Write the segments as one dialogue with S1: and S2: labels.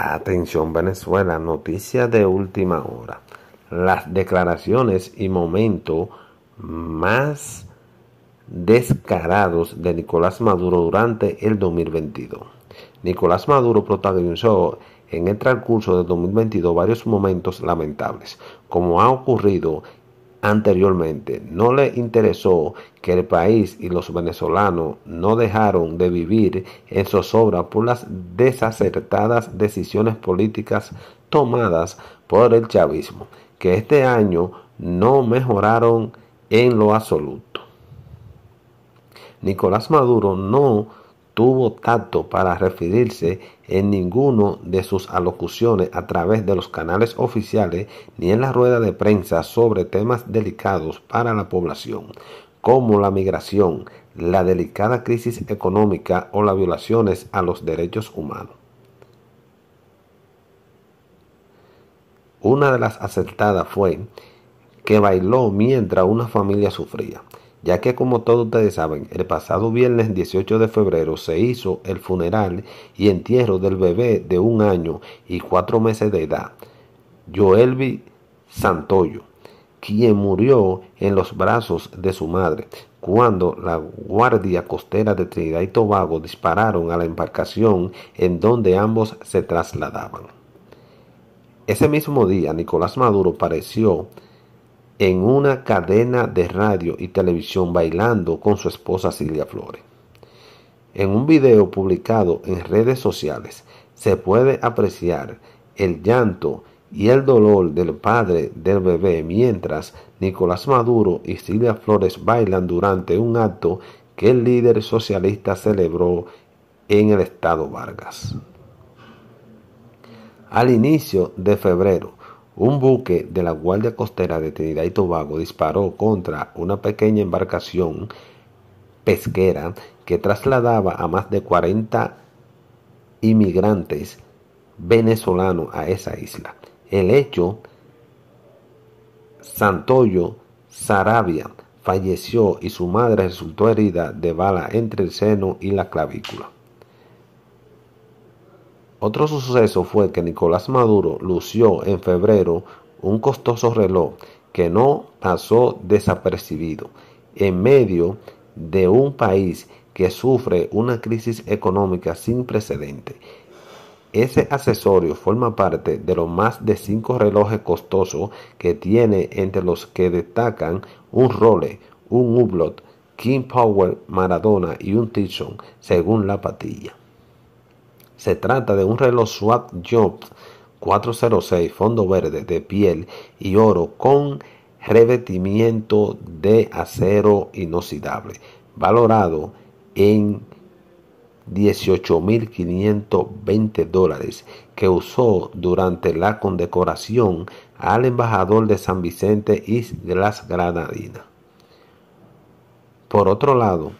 S1: Atención Venezuela, noticias de última hora. Las declaraciones y momentos más descarados de Nicolás Maduro durante el 2022. Nicolás Maduro protagonizó en el transcurso del 2022 varios momentos lamentables, como ha ocurrido anteriormente. No le interesó que el país y los venezolanos no dejaron de vivir en zozobra por las desacertadas decisiones políticas tomadas por el chavismo, que este año no mejoraron en lo absoluto. Nicolás Maduro no tuvo tacto para referirse en ninguno de sus alocuciones a través de los canales oficiales ni en la rueda de prensa sobre temas delicados para la población, como la migración, la delicada crisis económica o las violaciones a los derechos humanos. Una de las acertadas fue que bailó mientras una familia sufría ya que como todos ustedes saben, el pasado viernes 18 de febrero se hizo el funeral y entierro del bebé de un año y cuatro meses de edad, Joelvi Santoyo, quien murió en los brazos de su madre cuando la Guardia Costera de Trinidad y Tobago dispararon a la embarcación en donde ambos se trasladaban. Ese mismo día, Nicolás Maduro pareció en una cadena de radio y televisión bailando con su esposa Silvia Flores. En un video publicado en redes sociales se puede apreciar el llanto y el dolor del padre del bebé mientras Nicolás Maduro y Silvia Flores bailan durante un acto que el líder socialista celebró en el estado Vargas. Al inicio de febrero, un buque de la Guardia Costera de Trinidad y Tobago disparó contra una pequeña embarcación pesquera que trasladaba a más de 40 inmigrantes venezolanos a esa isla. El hecho, Santoyo Sarabia falleció y su madre resultó herida de bala entre el seno y la clavícula. Otro suceso fue que Nicolás Maduro lució en febrero un costoso reloj que no pasó desapercibido en medio de un país que sufre una crisis económica sin precedente. Ese accesorio forma parte de los más de cinco relojes costosos que tiene entre los que destacan un Rolex, un Hublot, King Power Maradona y un Tison, según la patilla. Se trata de un reloj Swap Job 406 fondo verde de piel y oro con revestimiento de acero inoxidable, valorado en 18.520 dólares que usó durante la condecoración al embajador de San Vicente y las Granadinas. Por otro lado,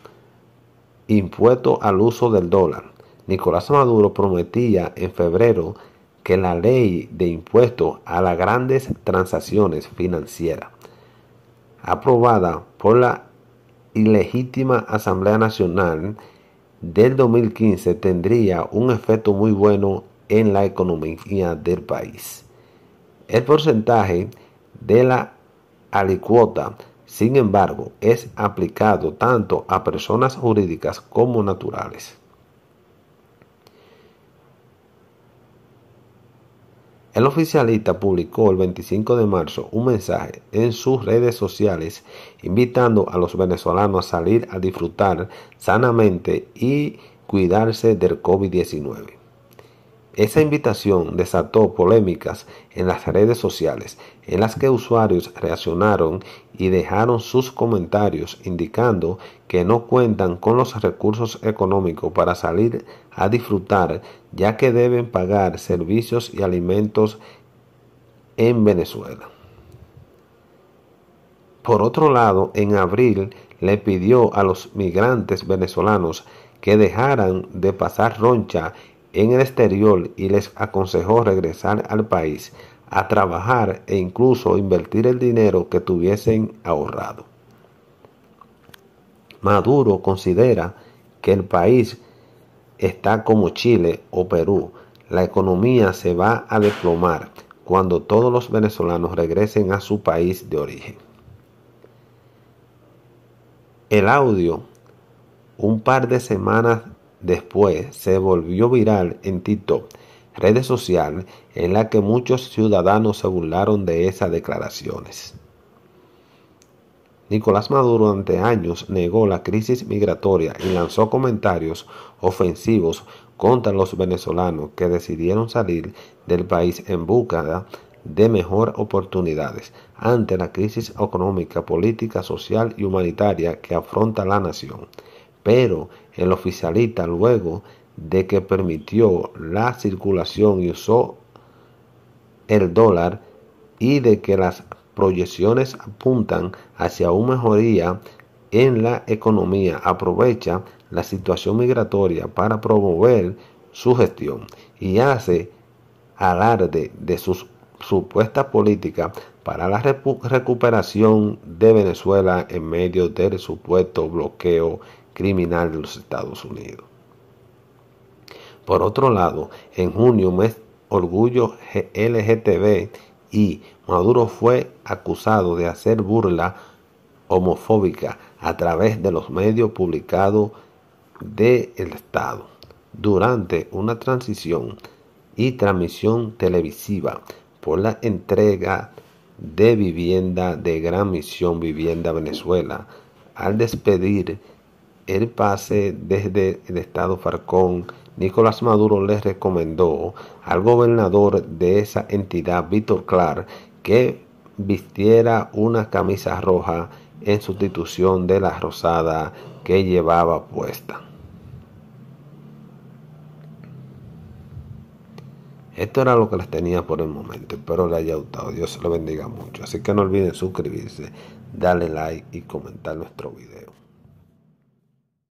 S1: impuesto al uso del dólar. Nicolás Maduro prometía en febrero que la ley de impuestos a las grandes transacciones financieras, aprobada por la ilegítima Asamblea Nacional del 2015, tendría un efecto muy bueno en la economía del país. El porcentaje de la alicuota, sin embargo, es aplicado tanto a personas jurídicas como naturales. El oficialista publicó el 25 de marzo un mensaje en sus redes sociales invitando a los venezolanos a salir a disfrutar sanamente y cuidarse del COVID-19. Esa invitación desató polémicas en las redes sociales, en las que usuarios reaccionaron y dejaron sus comentarios indicando que no cuentan con los recursos económicos para salir a disfrutar, ya que deben pagar servicios y alimentos en Venezuela. Por otro lado, en abril le pidió a los migrantes venezolanos que dejaran de pasar roncha en el exterior y les aconsejó regresar al país a trabajar e incluso invertir el dinero que tuviesen ahorrado. Maduro considera que el país está como Chile o Perú. la economía se va a desplomar cuando todos los venezolanos regresen a su país de origen. El audio, un par de semanas después, se volvió viral en TikTok, redes sociales en la que muchos ciudadanos se burlaron de esas declaraciones. Nicolás Maduro durante años negó la crisis migratoria y lanzó comentarios ofensivos contra los venezolanos que decidieron salir del país en búsqueda de mejores oportunidades ante la crisis económica, política, social y humanitaria que afronta la nación. Pero el oficialista, luego de que permitió la circulación y usó el dólar y de que las proyecciones apuntan hacia una mejoría en la economía, aprovecha la situación migratoria para promover su gestión y hace alarde de sus supuestas políticas para la recuperación de Venezuela en medio del supuesto bloqueo criminal de los Estados Unidos. Por otro lado, en junio, mes Orgullo LGTB y Maduro fue acusado de hacer burla homofóbica a través de los medios publicados del Estado durante una transición y transmisión televisiva por la entrega de vivienda de Gran Misión Vivienda Venezuela al despedir el pase desde el Estado Farcón Nicolás Maduro le recomendó al gobernador de esa entidad, Víctor Clark, que vistiera una camisa roja en sustitución de la rosada que llevaba puesta. Esto era lo que les tenía por el momento. Espero les haya gustado. Dios lo bendiga mucho. Así que no olviden suscribirse, darle like y comentar nuestro video.